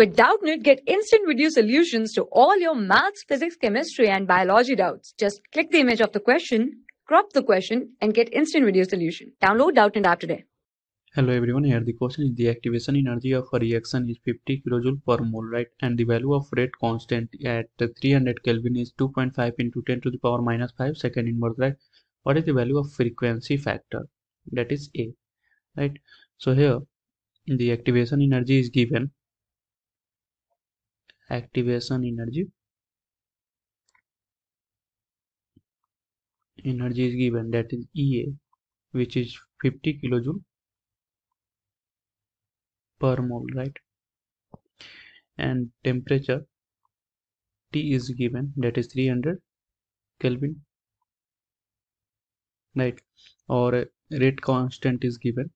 With Doubtnut, get instant video solutions to all your maths, physics, chemistry, and biology doubts. Just click the image of the question, crop the question, and get instant video solution. Download Doubtnut app today. Hello everyone, here the question is the activation energy of a reaction is 50 kilojoule per mole, right? And the value of rate constant at 300 Kelvin is 2.5 into 10 to the power minus 5 second inverse, right? What is the value of frequency factor? That is A, right? So here the activation energy is given activation energy. Energy is given that is EA which is 50 kilojoule per mole right? And temperature T is given that is 300 Kelvin right? Or rate constant is given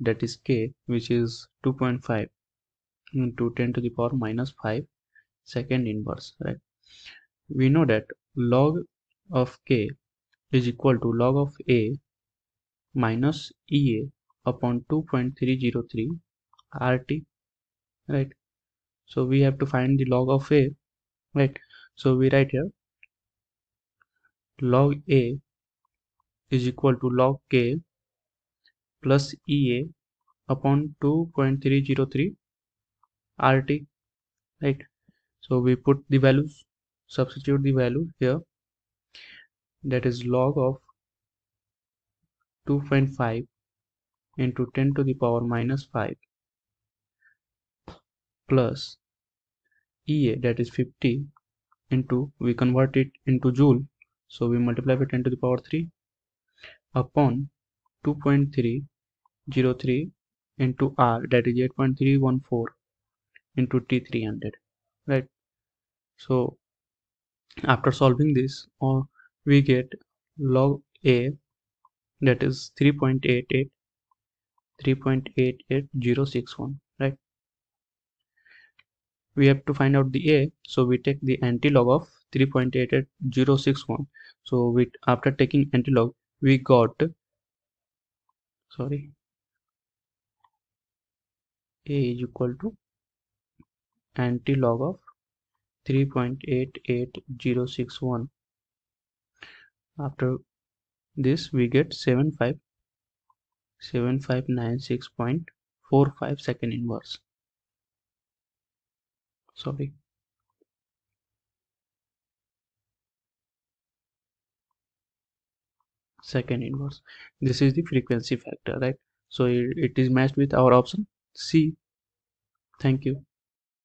that is K which is 2.5 into 10 to the power minus 5 second inverse right? We know that log of k is equal to log of a minus ea upon 2.303 rt right? So we have to find the log of a right? So we write here log a is equal to log k plus ea upon 2.303 rt right so we put the values substitute the value here. That is log of 2.5 into 10 to the power minus 5 plus EA that is 50 into we convert it into joule. So we multiply by 10 to the power 3 upon 2.303 into R that is 8.314 into T300 right so after solving this uh, we get log a that is 3.88 3.88061 right? We have to find out the a so we take the anti-log of 3.88061 so with after taking anti-log we got sorry a is equal to anti-log of 3.88061 after this we get 75 7596.45 second inverse. Sorry. Second inverse. This is the frequency factor right? So it, it is matched with our option c. Thank you